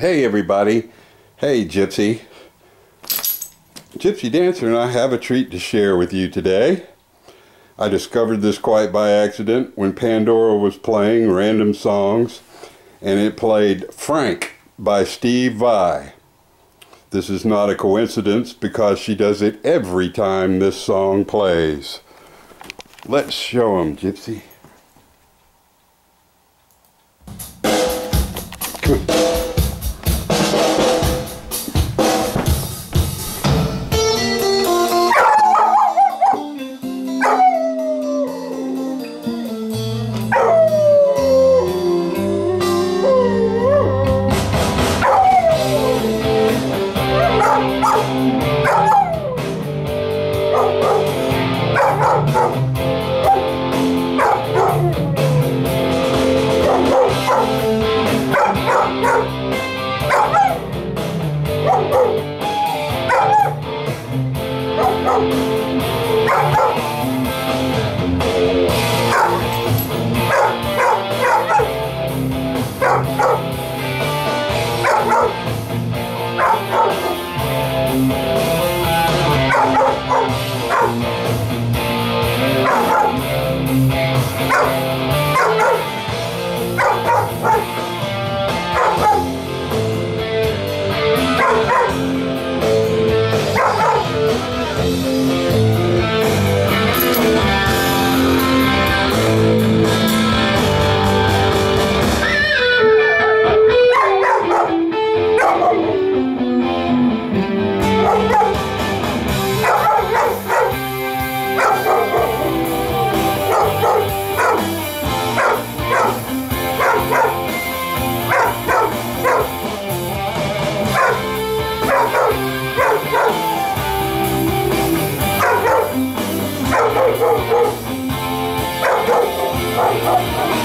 Hey everybody. Hey Gypsy. Gypsy Dancer and I have a treat to share with you today. I discovered this quite by accident when Pandora was playing random songs and it played Frank by Steve Vai. This is not a coincidence because she does it every time this song plays. Let's show them, Gypsy. Tchau!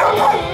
Caralho!